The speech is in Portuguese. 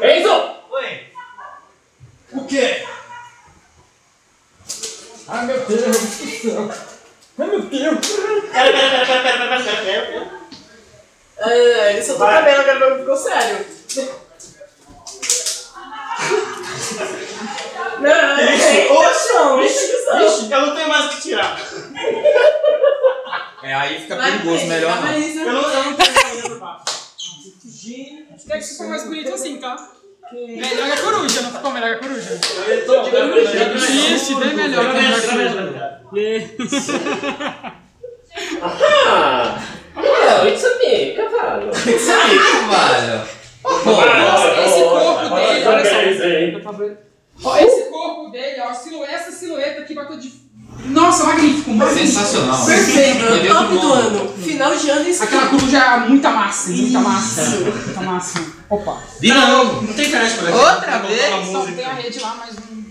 É Enzo! Oi! O quê? Ai meu Deus do céu! Ai meu Deus! Pera, pera, pera, pera, pera, pera, pera, pera. É, é, isso eu tô cabelo, agora ficou sério. Não, não, não. É, oxe, não, Ixi, eu não tenho mais o que tirar. É, aí fica perigoso, melhor não. Eu não, eu não tenho tem que ficar mais bonito assim, tá? Melhor é a coruja, não ficou melhor que a coruja? Eu tô tirando Isso, bem melhor que a coruja. Ah! Oh, it's a me, cavalo. Isso aí, cavalo. Nossa, esse corpo dele, olha só. esse corpo dele, ó, essa silhueta aqui bateu de. Nossa, magnífico, magnífico. Sensacional. Perfeito, Entendeu? top do. Final de ano isso. Aquela coruja é muita massa, muita massa. Muita massa. Opa. De novo. Não tem internet por aqui. Outra vez? Só tem a rede lá, mas não.